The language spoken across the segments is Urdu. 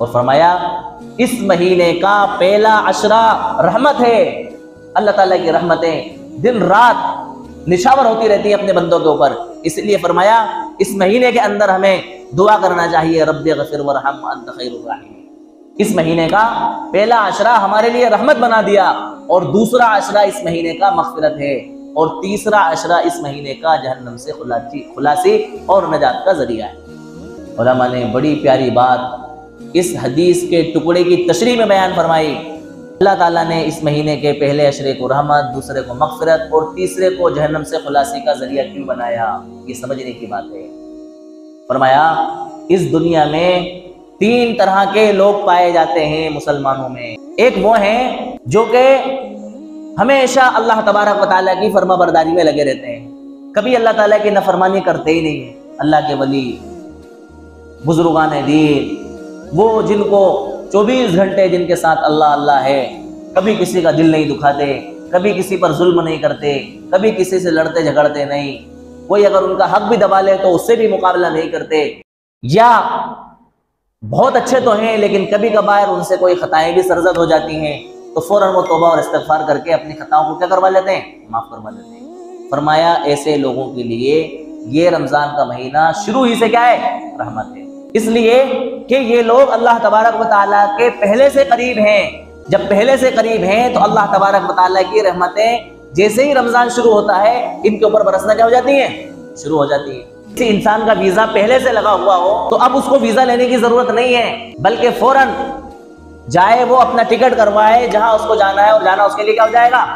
اور فرمایا، اس مہینے کا پہلا عشرہ رحمت ہے۔ اللہ تعالیٰ کی رحمتیں دن رات نشاور ہوتی رہتی ہیں اپنے بندوں کے اوپر۔ اس لیے فرمایا، اس مہینے کے اندر ہمیں دعا کرنا چاہیے، رب غفر ورحم انت خیر الرحیم اس مہینے کا پہلا عشرہ ہمارے لیے رحمت بنا دیا۔ اور دوسرا عشرہ اس مہینے کا مغفرت ہے۔ اور تیسرا عشرہ اس مہینے کا جہنم سے خلاصی اور نجات کا ذریعہ ہے۔ علماء نے بڑی پیاری بات اس حدیث کے ٹکڑے کی تشریح میں بیان فرمائی۔ اللہ تعالیٰ نے اس مہینے کے پہلے عشرے کو رحمت دوسرے کو مغفرت اور تیسرے کو جہنم سے خلاصی کا ذریعہ کیوں بنایا؟ یہ سمجھنے کی بات ہے۔ فرمایا، اس دنیا میں تین طرح کے لوگ پائے جاتے ہیں مسلمانوں میں۔ ایک وہ ہیں جو کہ ہمیشہ اللہ تبارک و تعالیٰ کی فرما برداری میں لگے رہتے ہیں۔ کبھی اللہ تعالیٰ کی نفرمانی کرتے ہی نہیں ہیں۔ اللہ کے ولی، بزرگان دین وہ جن کو چوبیس گھنٹے جن کے ساتھ اللہ اللہ ہے، کبھی کسی کا دل نہیں دکھاتے، کبھی کسی پر ظلم نہیں کرتے، کبھی کسی سے لڑتے جھگڑتے نہیں۔ کوئی اگر ان کا حق بھی دبا لے تو اس سے بھی مقابلہ نہیں کرتے۔ یا بہت اچھے تو ہیں، لیکن کبھی کبھار ان سے کوئی خطائیں بھی سرزد ہو جاتی ہیں۔ تو فوراً وہ توبہ اور استغفار کر کے اپنی خطاؤں کو کیا کروا لیتے ہیں؟ معاف کروا لیتے ہیں۔ فرمایا، ایسے لوگوں کے لیے یہ رمضان کا مہینہ شروع ہی سے کیا ہے؟ رحمت ہے۔ اس لیے کہ یہ لوگ اللہ تبارک و تعالیٰ کے پہلے سے قریب ہیں۔ جب پہلے سے قریب ہیں تو اللہ تبارک و تعالیٰ کی رحمتیں جیسے ہی رمضان شروع ہوتا ہے، ان کے اوپر برسنا کیا ہو جاتی ہیں؟ شروع ہو جاتی ہیں۔ کسی انسان کا ویزا پہلے سے لگا ہوا ہو تو اب اس کو ویزا لینے کی ضرورت نہیں ہے، بلکہ فوراً جائے وہ اپنا ٹکٹ کروائے، جہاں اس کو جانا ہے اور جانا اس کے لیے کیا ہو جائے گا؟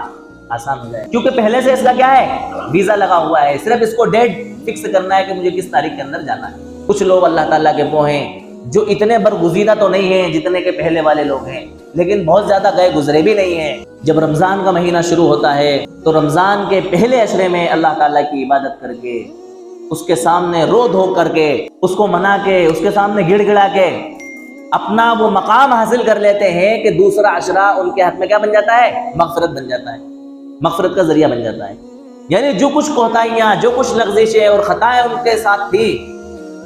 آسان ہو جائے۔ کیونکہ پہلے سے اس کا کیا ہے؟ ویزا لگا ہوا ہے۔ صرف اس کو ڈیٹ فکس کرنا ہے کہ مجھے کس تاریخ کے اندر جانا ہے۔ کچھ لوگ اللہ تعالیٰ کے وہ ہیں جو اتنے برگزیدہ تو نہیں ہیں جتنے کے پہلے والے لوگ ہیں، لیکن بہت زیادہ گئے گزرے بھی نہیں ہیں۔ جب رمضان کا مہینہ شروع ہوتا ہے، تو رمضان کے پہلے اشرے میں اللہ تعالیٰ کی عبادت کر کے، اس کے سامنے رو دھو کر کے، اس کو منا کے، اس کے سامنے گڑ گڑا کے اپنا وہ مقام حاصل کر لیتے ہیں کہ دوسرا عشرہ ان کے حق میں کیا بن جاتا ہے؟ مغفرت بن جاتا ہے۔ مغفرت کا ذریعہ بن جاتا ہے۔ یعنی جو کچھ کوتاہیاں، جو کچھ لغزشیں اور خطائیں ان کے ساتھ تھی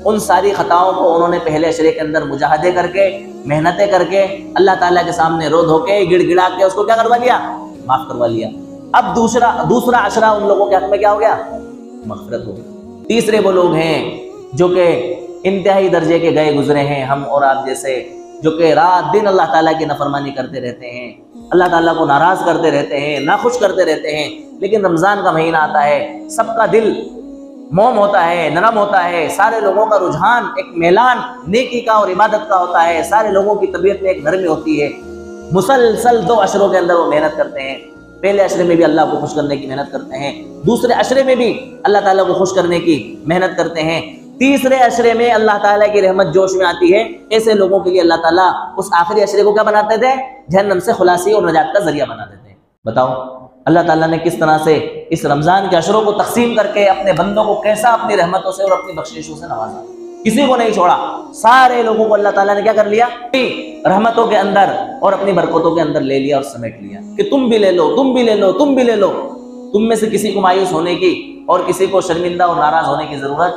ان ساری خطاؤں کو انہوں نے پہلے عشرے کے اندر مجاہدے کر کے، محنتیں کر کے، اللہ تعالیٰ کے سامنے رو دھو کے، گڑ گڑا کے اس کو کیا کروا لیا؟ معاف کروا لیا۔ اب دوسرا دوسرا عشرہ ان لوگوں کے حق میں کیا ہو گیا؟ مغفرت ہو گئی تیسرے وہ لوگ ہیں جو کہ انتہائی درجے کے گئے گزرے ہیں۔ ہم اور آپ جیسے جو کہ رات دن اللہ تعالیٰ کی نفرمانی کرتے رہتے ہیں۔ اللہ تعالیٰ کو ناراض کرتے رہتے ہیں، ناخوش کرتے رہتے ہیں۔ لیکن رمضان کا مہینہ آتا ہے، سب کا دل موم ہوتا ہے، نرم ہوتا ہے، سارے لوگوں کا رجحان ایک میلان نیکی کا اور عبادت کا ہوتا ہے، سارے لوگوں کی طبیعت میں ایک نرمی ہوتی ہے۔ مسلسل دو عشروں کے اندر وہ محنت کرتے ہیں۔ پہلے عشرے میں بھی اللہ کو خوش کرنے کی محنت کرتے ہیں۔ دوسرے عشرے میں بھی اللہ تعالیٰ کو خوش کرنے کی محنت کرتے ہیں۔ تیسرے عشرے میں اللہ تعالیٰ کی رحمت جوش میں آتی ہے۔ ایسے لوگوں کے لیے اللہ تعالیٰ اس آخری عشرے کو کیا بناتے تھے؟ جہنم سے خلاصی اور نجات کا ذریعہ بنا دیتے ہیں۔ بتاؤ۔ اللہ تعالیٰ نے کس طرح سے اس رمضان کے عشروں کو تقسیم کر کے اپنے بندوں کو کیسا اپنی رحمتوں سے اور اپنی بخششوں سے نوازا؟ کسی کو نہیں چھوڑا۔ سارے لوگوں کو اللہ تعالیٰ نے کیا کر لیا؟ رحمتوں کے اندر اور اپنی برکتوں کے اندر لے لیا اور سمیٹ لیا کہ تم بھی لے لو، تم بھی لے لو، تم بھی لے لو۔ تم میں سے کسی کو مایوس ہونے کی اور کسی کو شرمندہ اور ناراض ہونے کی ضرورت